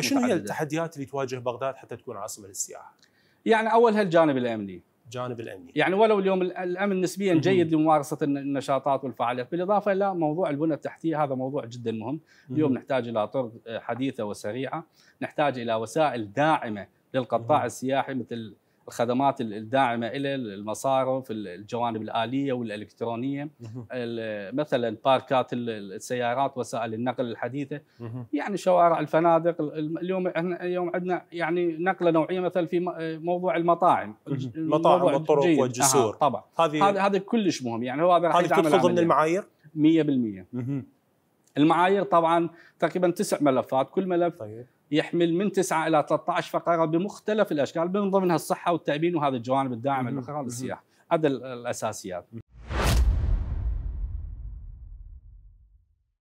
شنو هي. التحديات اللي تواجه بغداد حتى تكون عاصمة للسياحة؟ يعني اولها الجانب الأمني الجانب الأمني يعني ولو اليوم ال- الأمن نسبيا. جيد لممارسة الن- النشاطات والفعاليات بالإضافة إلى موضوع البنى التحتية هذا موضوع جدا مهم اليوم نحتاج إلى طرق حديثة وسريعة نحتاج إلى وسائل داعمة للقطاع. السياحي مثل الخدمات ال- الداعمة إلى المصارف الجوانب الآلية والإلكترونية مثلا باركات ال- السيارات وسائل النقل الحديثة. يعني شوارع الفنادق ال- اليوم إحنا اليوم عندنا يعني نقلة نوعية مثلا في موضوع المطاعم المطاعم والطرق. والجسور. طبعا هذه هذا كلش مهم يعني هو هذا هذه تدخل ضمن. المعايير؟ 100% مهم. المعايير طبعا تقريبا تسع ملفات كل ملف طيب يحمل من 9 إلى 13 فقرة بمختلف الأشكال من ضمنها الصحة والتأمين وهذه الجوانب الداعمة. الاخرى. للسياحه هذا ال- الأساسيات